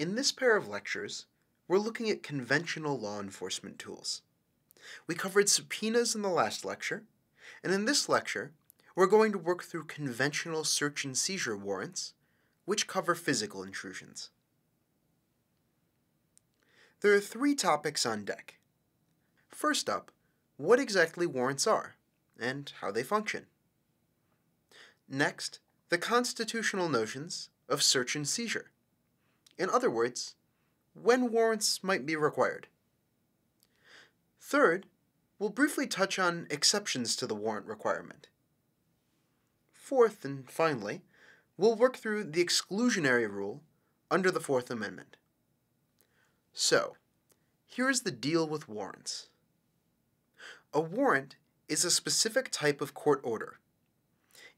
In this pair of lectures, we're looking at conventional law enforcement tools. We covered subpoenas in the last lecture, and in this lecture, we're going to work through conventional search and seizure warrants, which cover physical intrusions. There are three topics on deck. First up, what exactly warrants are, and how they function. Next, the constitutional notions of search and seizure. In other words, when warrants might be required. Third, we'll briefly touch on exceptions to the warrant requirement. Fourth, and finally, we'll work through the exclusionary rule under the Fourth Amendment. So, here is the deal with warrants. A warrant is a specific type of court order.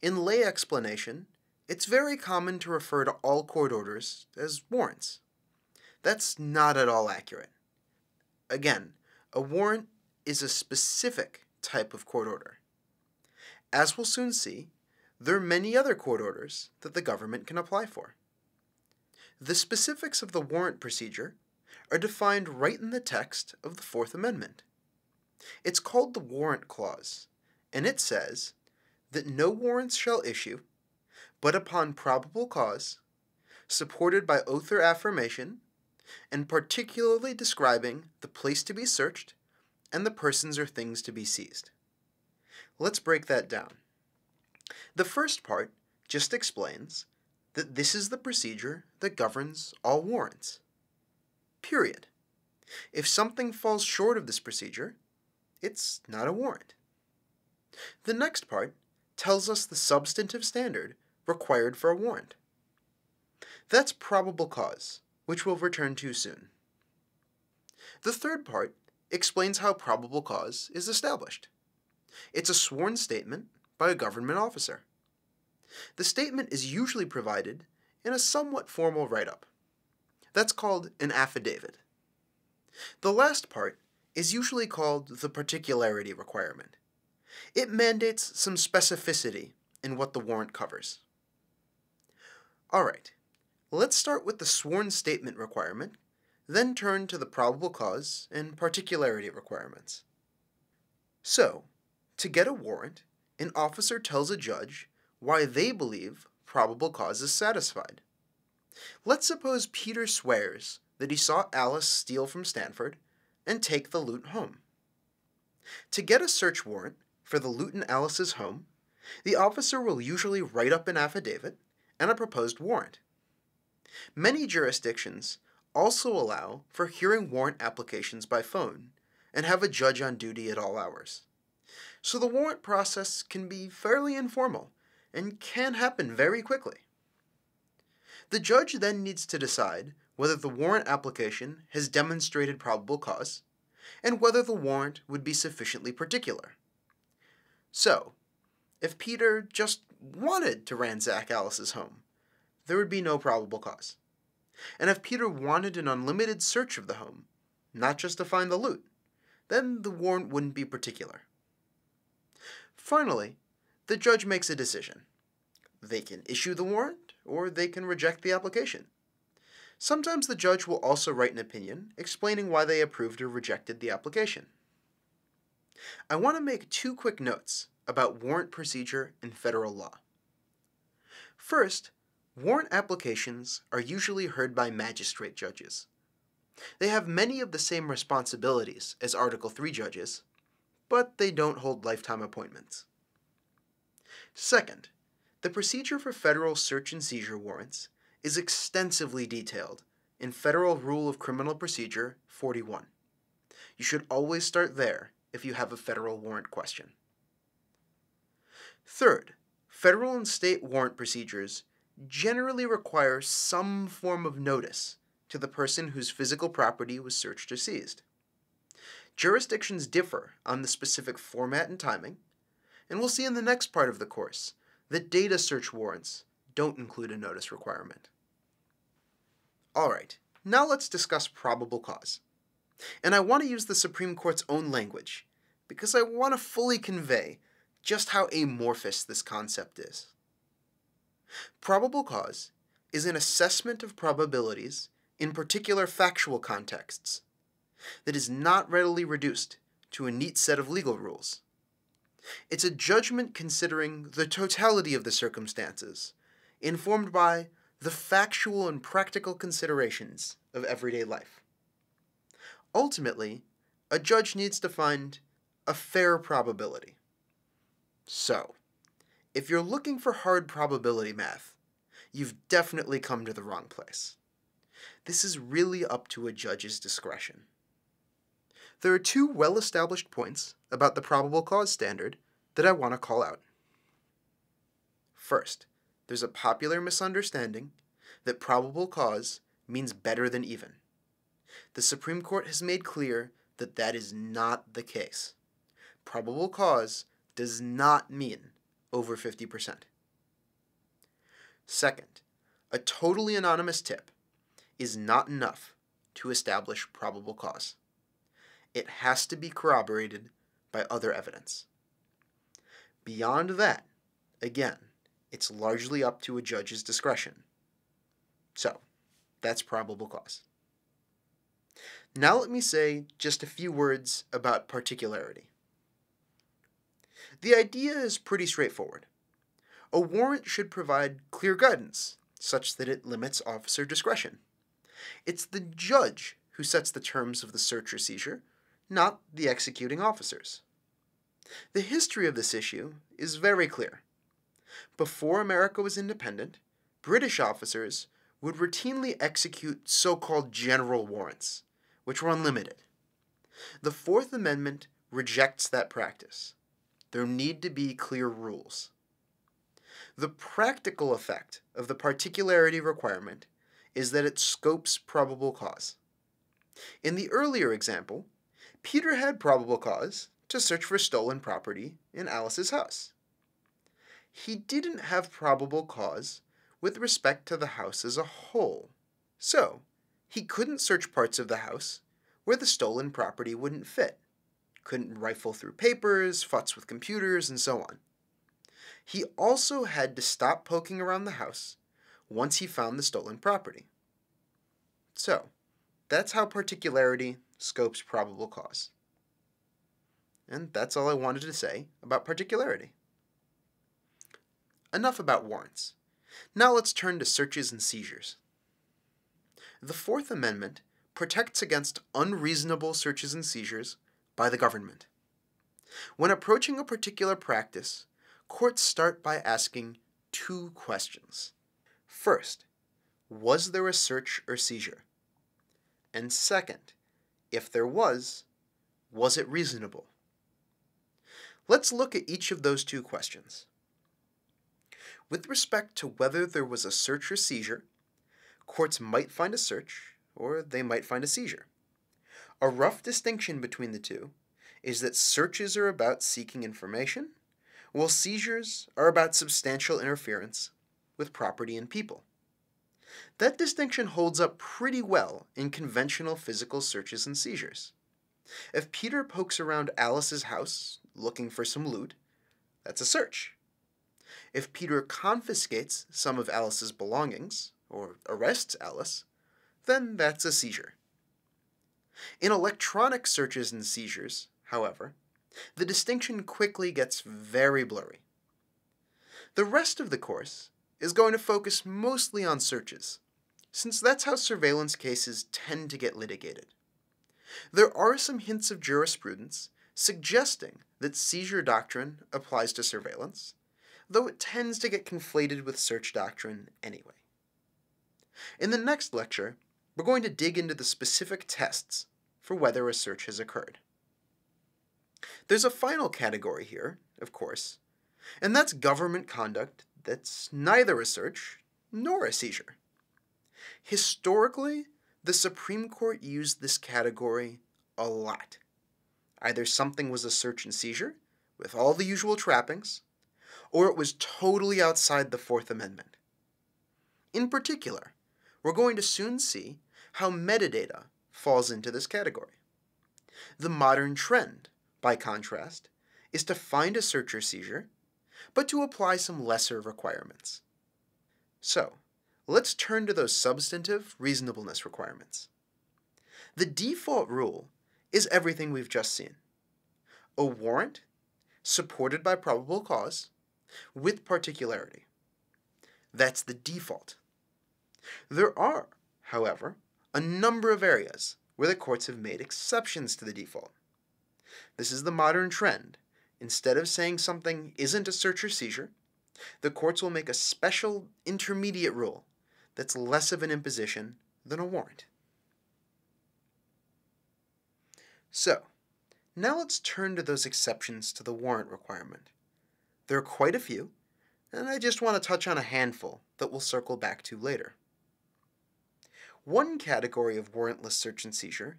In lay explanation, it's very common to refer to all court orders as warrants. That's not at all accurate. Again, a warrant is a specific type of court order. As we'll soon see, there are many other court orders that the government can apply for. The specifics of the warrant procedure are defined right in the text of the Fourth Amendment. It's called the Warrant Clause, and it says that no warrants shall issue but upon probable cause, supported by oath or affirmation, and particularly describing the place to be searched and the persons or things to be seized. Let's break that down. The first part just explains that this is the procedure that governs all warrants. Period. If something falls short of this procedure, it's not a warrant. The next part tells us the substantive standard required for a warrant. That's probable cause, which we'll return to soon. The third part explains how probable cause is established. It's a sworn statement by a government officer. The statement is usually provided in a somewhat formal write up. That's called an affidavit. The last part is usually called the particularity requirement. It mandates some specificity in what the warrant covers. All right, let's start with the sworn statement requirement, then turn to the probable cause and particularity requirements. So, to get a warrant, an officer tells a judge why they believe probable cause is satisfied. Let's suppose Peter swears that he saw Alice steal from Stanford and take the loot home. To get a search warrant for the loot in Alice's home, the officer will usually write up an affidavit and a proposed warrant. Many jurisdictions also allow for hearing warrant applications by phone and have a judge on duty at all hours. So the warrant process can be fairly informal and can happen very quickly. The judge then needs to decide whether the warrant application has demonstrated probable cause and whether the warrant would be sufficiently particular. So, if Peter just wanted to ransack Alice's home, there would be no probable cause. And if Peter wanted an unlimited search of the home, not just to find the loot, then the warrant wouldn't be particular. Finally, the judge makes a decision. They can issue the warrant, or they can reject the application. Sometimes the judge will also write an opinion explaining why they approved or rejected the application. I want to make two quick notes about warrant procedure in federal law. First, warrant applications are usually heard by magistrate judges. They have many of the same responsibilities as Article 3 judges, but they don't hold lifetime appointments. Second, the procedure for federal search and seizure warrants is extensively detailed in Federal Rule of Criminal Procedure 41. You should always start there if you have a federal warrant question. Third, federal and state warrant procedures generally require some form of notice to the person whose physical property was searched or seized. Jurisdictions differ on the specific format and timing, and we'll see in the next part of the course that data search warrants don't include a notice requirement. Alright, now let's discuss probable cause. And I want to use the Supreme Court's own language, because I want to fully convey just how amorphous this concept is. Probable cause is an assessment of probabilities in particular factual contexts, that is not readily reduced to a neat set of legal rules. It's a judgment considering the totality of the circumstances, informed by the factual and practical considerations of everyday life. Ultimately, a judge needs to find a fair probability. So, if you're looking for hard probability math, you've definitely come to the wrong place. This is really up to a judge's discretion. There are two well established points about the probable cause standard that I want to call out. First, there's a popular misunderstanding that probable cause means better than even. The Supreme Court has made clear that that is not the case. Probable cause does not mean over 50%. Second, a totally anonymous tip is not enough to establish probable cause. It has to be corroborated by other evidence. Beyond that, again, it's largely up to a judge's discretion. So, that's probable cause. Now let me say just a few words about particularity. The idea is pretty straightforward. A warrant should provide clear guidance, such that it limits officer discretion. It's the judge who sets the terms of the search or seizure, not the executing officers. The history of this issue is very clear. Before America was independent, British officers would routinely execute so called general warrants, which were unlimited. The Fourth Amendment rejects that practice. There need to be clear rules. The practical effect of the particularity requirement is that it scopes probable cause. In the earlier example, Peter had probable cause to search for stolen property in Alice's house. He didn't have probable cause with respect to the house as a whole, so he couldn't search parts of the house where the stolen property wouldn't fit, couldn't rifle through papers, futz with computers, and so on. He also had to stop poking around the house once he found the stolen property. So, that's how particularity scopes probable cause. And that's all I wanted to say about particularity. Enough about warrants. Now let's turn to searches and seizures. The Fourth Amendment protects against unreasonable searches and seizures by the government. When approaching a particular practice, courts start by asking two questions. First, was there a search or seizure? And second, if there was, was it reasonable? Let's look at each of those two questions. With respect to whether there was a search or seizure, courts might find a search or they might find a seizure. A rough distinction between the two is that searches are about seeking information, while seizures are about substantial interference with property and people. That distinction holds up pretty well in conventional physical searches and seizures. If Peter pokes around Alice's house looking for some loot, that's a search. If Peter confiscates some of Alice's belongings, or arrests Alice, then that's a seizure. In electronic searches and seizures, however, the distinction quickly gets very blurry. The rest of the course is going to focus mostly on searches, since that's how surveillance cases tend to get litigated. There are some hints of jurisprudence suggesting that seizure doctrine applies to surveillance, though it tends to get conflated with search doctrine anyway. In the next lecture, we're going to dig into the specific tests for whether a search has occurred. There's a final category here, of course, and that's government conduct that's neither a search nor a seizure. Historically, the Supreme Court used this category a lot. Either something was a search and seizure, with all the usual trappings, or it was totally outside the Fourth Amendment. In particular, we're going to soon see how metadata falls into this category. The modern trend, by contrast, is to find a search or seizure, but to apply some lesser requirements. So, let's turn to those substantive reasonableness requirements. The default rule is everything we've just seen. A warrant supported by probable cause with particularity. That's the default. There are, however, a number of areas where the courts have made exceptions to the default. This is the modern trend. Instead of saying something isn't a search or seizure, the courts will make a special intermediate rule that's less of an imposition than a warrant. So, now let's turn to those exceptions to the warrant requirement. There are quite a few, and I just want to touch on a handful that we'll circle back to later. One category of warrantless search and seizure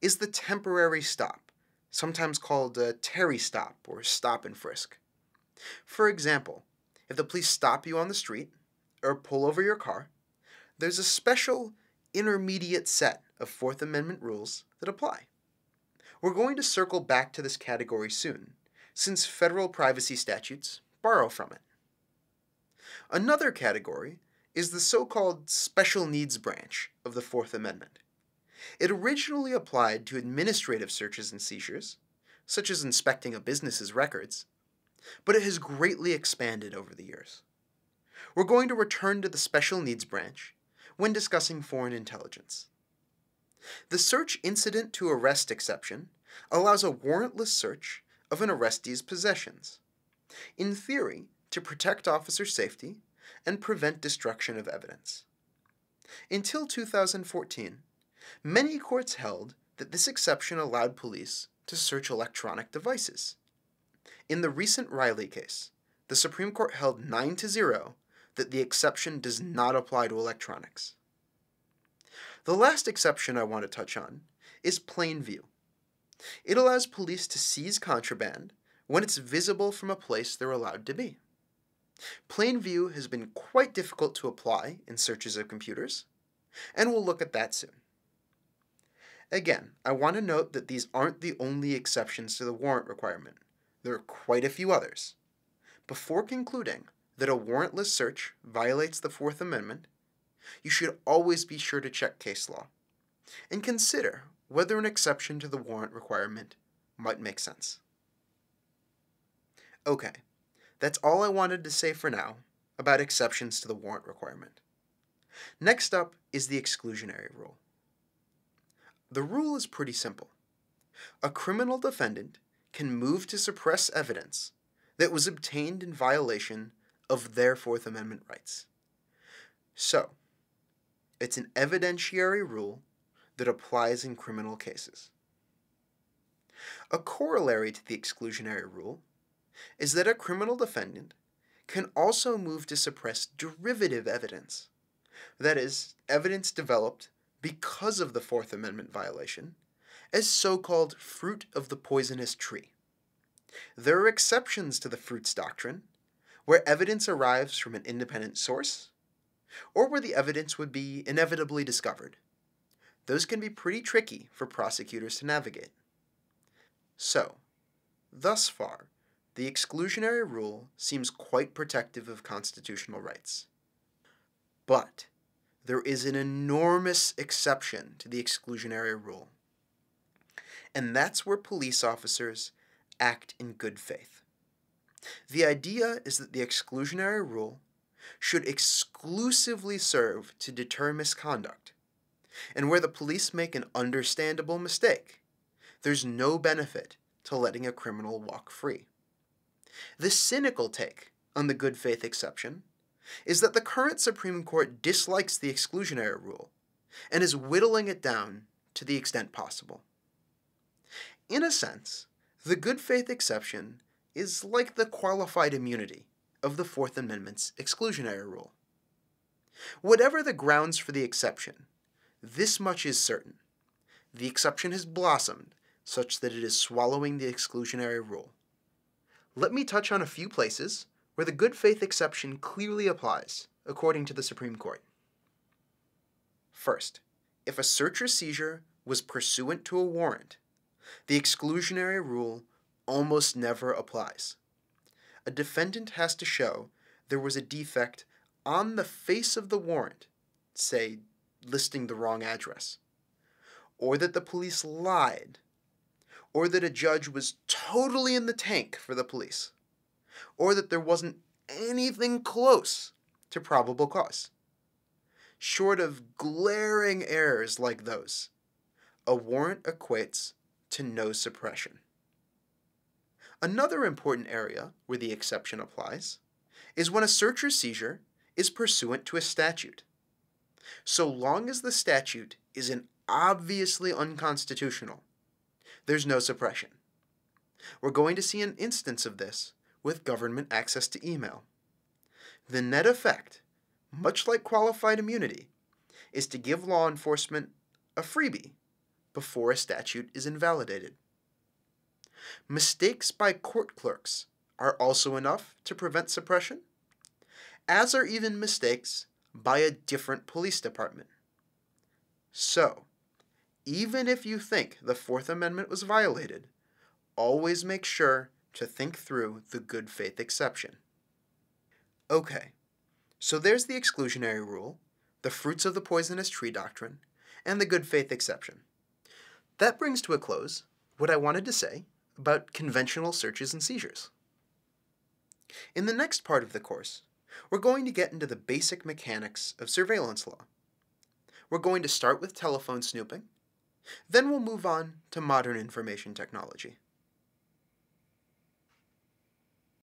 is the temporary stop, sometimes called a Terry stop or stop and frisk. For example, if the police stop you on the street or pull over your car, there's a special intermediate set of Fourth Amendment rules that apply. We're going to circle back to this category soon, since federal privacy statutes borrow from it. Another category is the so called special needs branch of the Fourth Amendment. It originally applied to administrative searches and seizures, such as inspecting a business's records, but it has greatly expanded over the years. We're going to return to the special needs branch when discussing foreign intelligence. The search incident to arrest exception allows a warrantless search of an arrestee's possessions, in theory, to protect officer safety and prevent destruction of evidence. Until 2014, many courts held that this exception allowed police to search electronic devices. In the recent Riley case, the Supreme Court held 9 to 0 that the exception does not apply to electronics. The last exception I want to touch on is plain view. It allows police to seize contraband when it's visible from a place they're allowed to be. Plain view has been quite difficult to apply in searches of computers, and we'll look at that soon. Again, I want to note that these aren't the only exceptions to the warrant requirement. There are quite a few others. Before concluding that a warrantless search violates the Fourth Amendment, you should always be sure to check case law and consider whether an exception to the warrant requirement might make sense. Okay, that's all I wanted to say for now about exceptions to the warrant requirement. Next up is the exclusionary rule. The rule is pretty simple. A criminal defendant can move to suppress evidence that was obtained in violation of their Fourth Amendment rights. So, it's an evidentiary rule that applies in criminal cases. A corollary to the exclusionary rule is that a criminal defendant can also move to suppress derivative evidence, that is, evidence developed because of the Fourth Amendment violation, as so called fruit of the poisonous tree. There are exceptions to the fruits doctrine, where evidence arrives from an independent source, or where the evidence would be inevitably discovered. Those can be pretty tricky for prosecutors to navigate. So, thus far, the exclusionary rule seems quite protective of constitutional rights. But there is an enormous exception to the exclusionary rule. And that's where police officers act in good faith. The idea is that the exclusionary rule should exclusively serve to deter misconduct. And where the police make an understandable mistake, there's no benefit to letting a criminal walk free. The cynical take on the good faith exception is that the current Supreme Court dislikes the exclusionary rule and is whittling it down to the extent possible. In a sense, the good faith exception is like the qualified immunity of the Fourth Amendment's exclusionary rule. Whatever the grounds for the exception, this much is certain. The exception has blossomed such that it is swallowing the exclusionary rule let me touch on a few places where the good faith exception clearly applies, according to the Supreme Court. First, if a search or seizure was pursuant to a warrant, the exclusionary rule almost never applies. A defendant has to show there was a defect on the face of the warrant say, listing the wrong address, or that the police lied, or that a judge was totally in the tank for the police, or that there wasn't anything close to probable cause. Short of glaring errors like those, a warrant equates to no suppression. Another important area where the exception applies is when a search or seizure is pursuant to a statute. So long as the statute is an obviously unconstitutional, there's no suppression. We're going to see an instance of this with government access to email. The net effect, much like qualified immunity, is to give law enforcement a freebie before a statute is invalidated. Mistakes by court clerks are also enough to prevent suppression, as are even mistakes by a different police department. So, even if you think the Fourth Amendment was violated, always make sure to think through the good faith exception. Okay, so there's the exclusionary rule, the fruits of the poisonous tree doctrine, and the good faith exception. That brings to a close what I wanted to say about conventional searches and seizures. In the next part of the course, we're going to get into the basic mechanics of surveillance law. We're going to start with telephone snooping, then we'll move on to modern information technology.